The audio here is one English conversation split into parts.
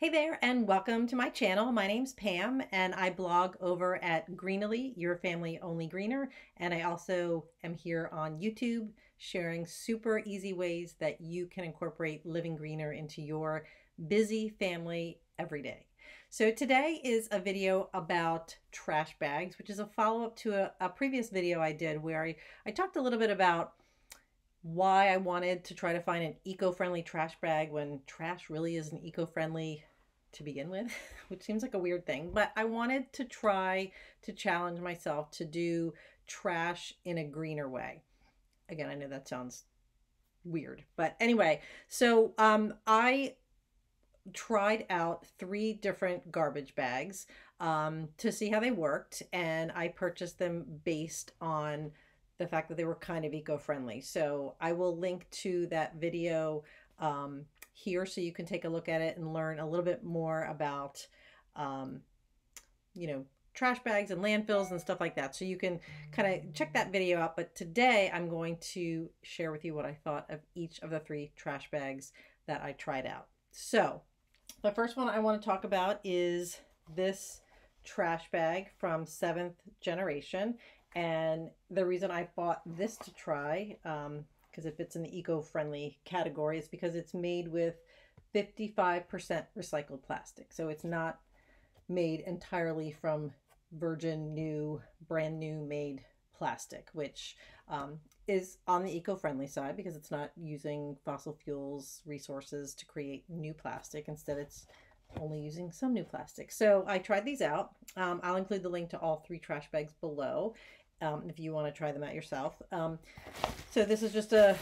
Hey there, and welcome to my channel. My name's Pam, and I blog over at Greenily, Your Family Only Greener. And I also am here on YouTube sharing super easy ways that you can incorporate living greener into your busy family every day. So today is a video about trash bags, which is a follow-up to a, a previous video I did where I, I talked a little bit about why I wanted to try to find an eco-friendly trash bag when trash really isn't eco-friendly to begin with, which seems like a weird thing, but I wanted to try to challenge myself to do trash in a greener way. Again, I know that sounds weird, but anyway, so um, I tried out three different garbage bags um, to see how they worked, and I purchased them based on the fact that they were kind of eco-friendly. So I will link to that video um, here so you can take a look at it and learn a little bit more about, um, you know, trash bags and landfills and stuff like that. So you can kind of check that video out. But today I'm going to share with you what I thought of each of the three trash bags that I tried out. So the first one I want to talk about is this trash bag from seventh generation and the reason I bought this to try, because it fits in the eco-friendly category, is because it's made with 55% recycled plastic. So it's not made entirely from virgin new, brand new made plastic, which um, is on the eco-friendly side because it's not using fossil fuels resources to create new plastic. Instead, it's only using some new plastic. So I tried these out. Um, I'll include the link to all three trash bags below um, if you want to try them out yourself. Um, so this is just a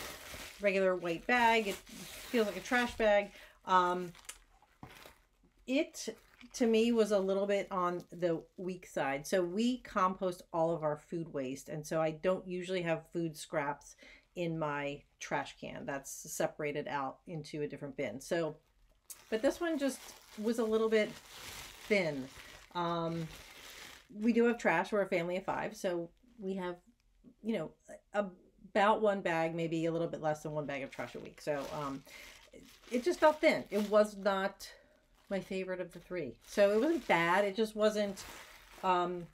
regular white bag. It feels like a trash bag. Um, it, to me, was a little bit on the weak side. So we compost all of our food waste. And so I don't usually have food scraps in my trash can. That's separated out into a different bin. So, but this one just was a little bit thin. Um, we do have trash. We're a family of five, so we have, you know, about one bag, maybe a little bit less than one bag of trash a week. So um, it just felt thin. It was not my favorite of the three. So it wasn't bad. It just wasn't um,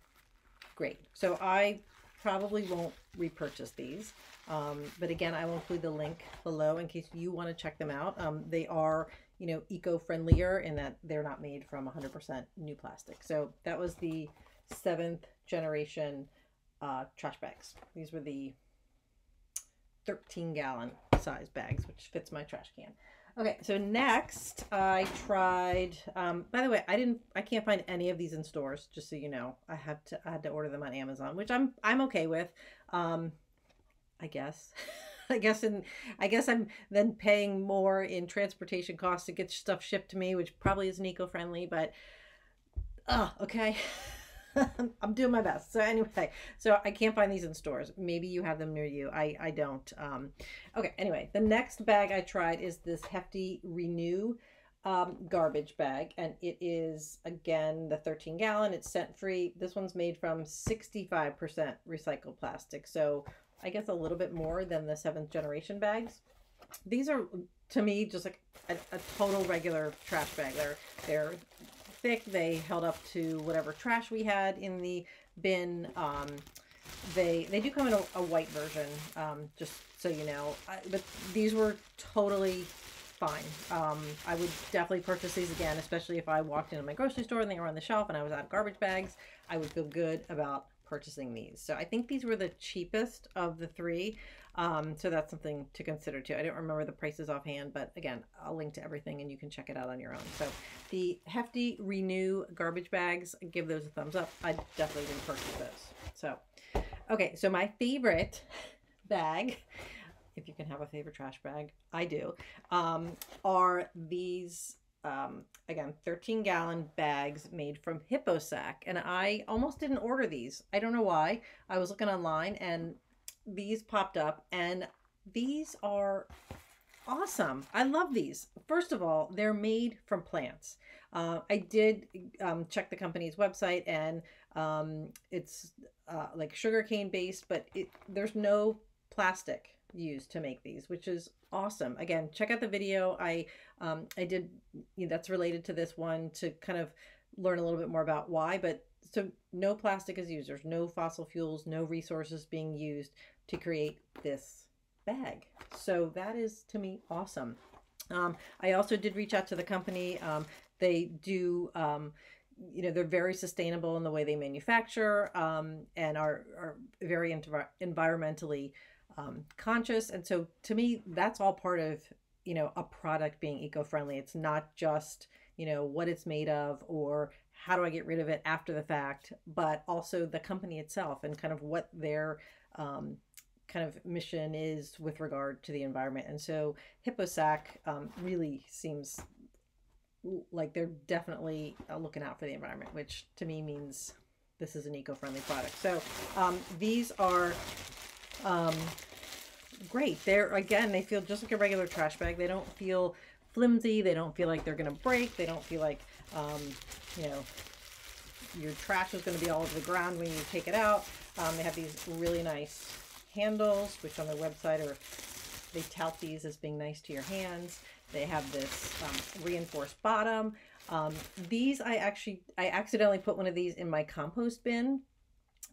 great. So I probably won't repurchase these. Um, but again, I will include the link below in case you want to check them out. Um, they are, you know, eco-friendlier in that they're not made from 100% new plastic. So that was the seventh generation uh, trash bags. These were the 13 gallon size bags, which fits my trash can. Okay, so next I tried, um, by the way, I didn't, I can't find any of these in stores, just so you know. I had to, I had to order them on Amazon, which I'm, I'm okay with. Um, I guess. I guess and I guess I'm then paying more in transportation costs to get stuff shipped to me, which probably isn't eco-friendly, but oh, okay. I'm doing my best. So anyway, so I can't find these in stores. Maybe you have them near you. I, I don't. Um, okay, anyway, the next bag I tried is this Hefty Renew um, garbage bag. And it is, again, the 13 gallon. It's scent free. This one's made from 65% recycled plastic. So I guess a little bit more than the seventh generation bags. These are, to me, just like a, a total regular trash bag. They're, they're thick. They held up to whatever trash we had in the bin. Um, they they do come in a, a white version, um, just so you know. I, but these were totally fine. Um, I would definitely purchase these again, especially if I walked into my grocery store and they were on the shelf and I was out of garbage bags. I would feel good about purchasing these. So I think these were the cheapest of the three. Um, so that's something to consider too. I don't remember the prices offhand, but again, I'll link to everything and you can check it out on your own. So the Hefty Renew garbage bags, give those a thumbs up. I definitely didn't purchase those. So, okay, so my favorite bag, if you can have a favorite trash bag, I do, um, are these um, again, 13 gallon bags made from Hippo Sak. And I almost didn't order these. I don't know why. I was looking online and these popped up and these are awesome. I love these. First of all, they're made from plants. Uh, I did um, check the company's website and um, it's uh, like sugarcane based, but it, there's no plastic used to make these, which is awesome. Again, check out the video. I um, I did you know, that's related to this one to kind of learn a little bit more about why, but so no plastic is used. There's no fossil fuels, no resources being used to create this bag. So that is to me awesome. Um, I also did reach out to the company. Um, they do, um, you know, they're very sustainable in the way they manufacture um, and are, are very env- environmentally um, conscious. And so to me, that's all part of, you know, a product being eco-friendly. It's not just, you know, what it's made of or how do I get rid of it after the fact, but also the company itself and kind of what their um, kind of mission is with regard to the environment. And so Hippo Sak um, really seems like they're definitely uh, looking out for the environment, which to me means this is an eco-friendly product. So um, these are um, great. They're again, they feel just like a regular trash bag. They don't feel flimsy. They don't feel like they're going to break. They don't feel like, um, you know, your trash is going to be all over the ground when you take it out. Um, they have these really nice handles, which on their website are, they tout these as being nice to your hands. They have this um, reinforced bottom. Um, these I actually, I accidentally put one of these in my compost bin,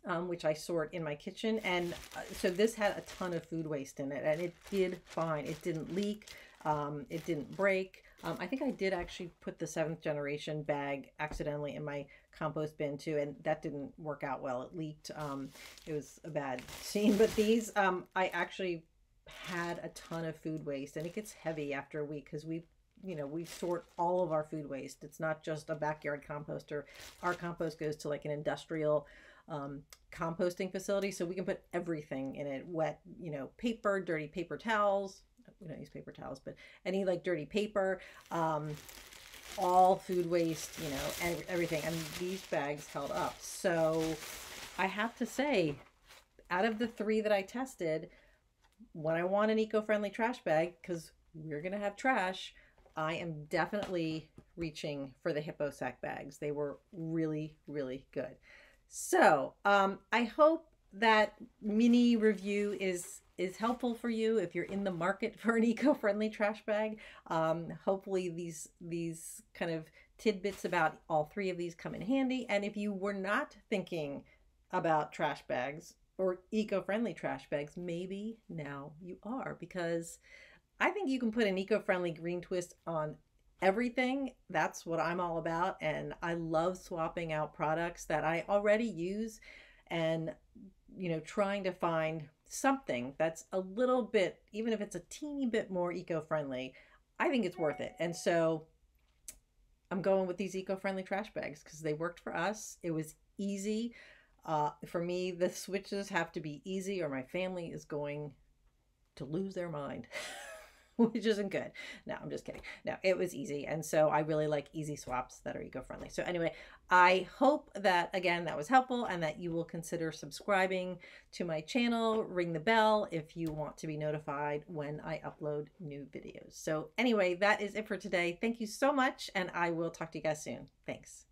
um, which I sort in my kitchen. And uh, so this had a ton of food waste in it and it did fine. It didn't leak. Um, it didn't break. Um, I think I did actually put the seventh generation bag accidentally in my compost bin too, and that didn't work out well. It leaked. Um, it was a bad scene. But these, um, I actually had a ton of food waste, and it gets heavy after a week because we, you know, we sort all of our food waste. It's not just a backyard composter. Our compost goes to like an industrial um, composting facility, so we can put everything in it: wet, you know, paper, dirty paper towels, we don't use paper towels, but any like dirty paper, um, all food waste, you know, and everything. And these bags held up. So I have to say, out of the three that I tested, when I want an eco-friendly trash bag, because we're gonna have trash, I am definitely reaching for the Hippo Sak bags. They were really, really good. So um, I hope that mini review is is helpful for you if you're in the market for an eco-friendly trash bag. Um, hopefully these these kind of tidbits about all three of these come in handy. And if you were not thinking about trash bags or eco-friendly trash bags, maybe now you are because I think you can put an eco-friendly green twist on everything. That's what I'm all about. And I love swapping out products that I already use and, you know, trying to find something that's a little bit, even if it's a teeny bit more eco friendly, I think it's worth it. And so I'm going with these eco friendly trash bags because they worked for us. It was easy. Uh, for me, the switches have to be easy or my family is going to lose their mind. which isn't good. No, I'm just kidding. No, it was easy. And so I really like easy swaps that are eco friendly. So, anyway, I hope that again that was helpful and that you will consider subscribing to my channel, ring the bell if you want to be notified when I upload new videos. So, anyway, that is it for today. Thank you so much, and I will talk to you guys soon. Thanks.